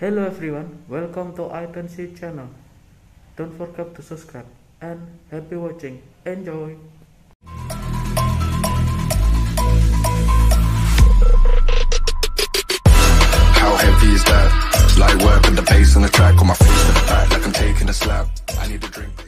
Hello everyone, welcome to AoiTenshi channel. Don't forget to subscribe and happy watching. Enjoy! How heavy is that? Work with the bass on the track on my face the back like I'm taking a slap. I need a drink.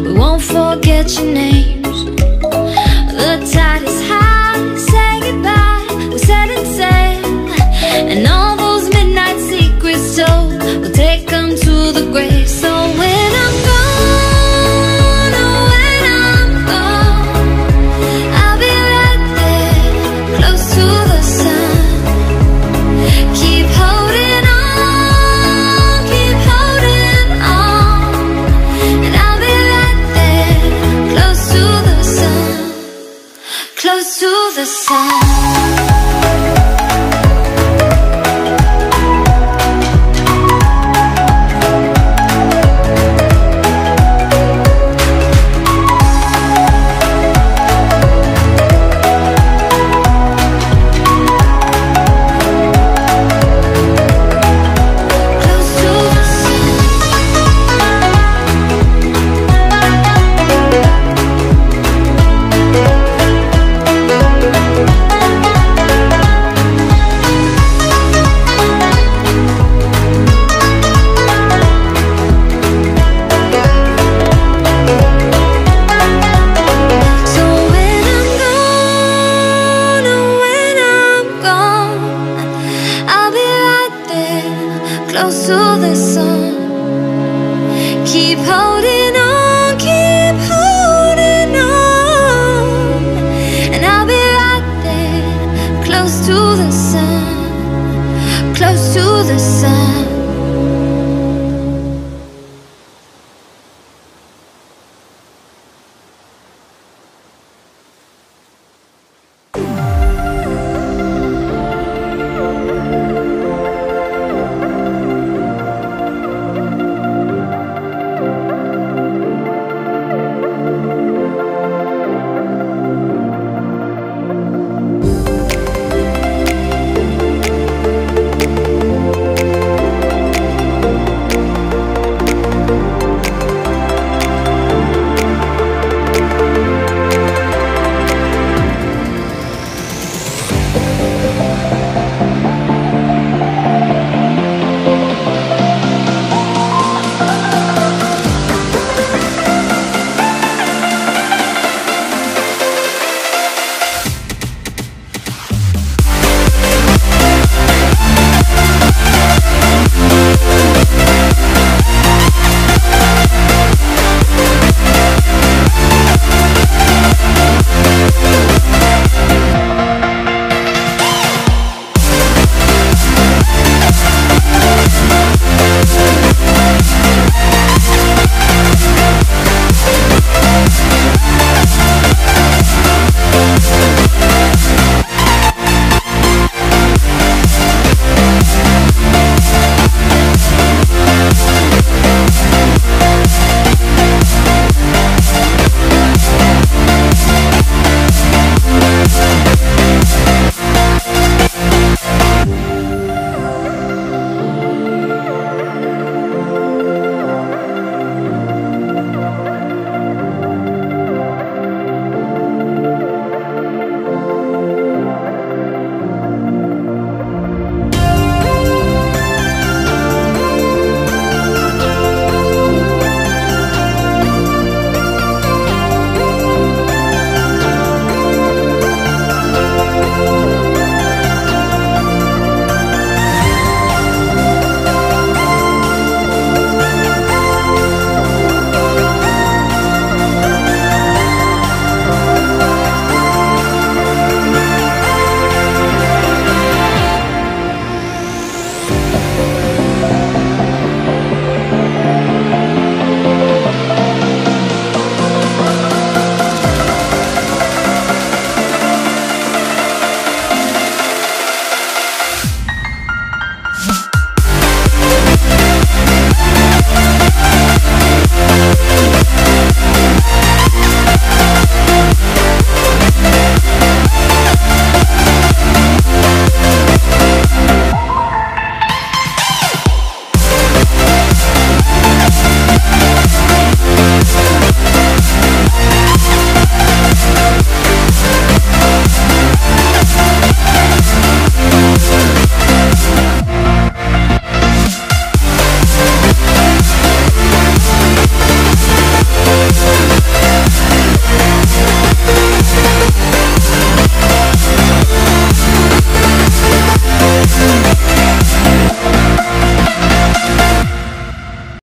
We won't forget your name.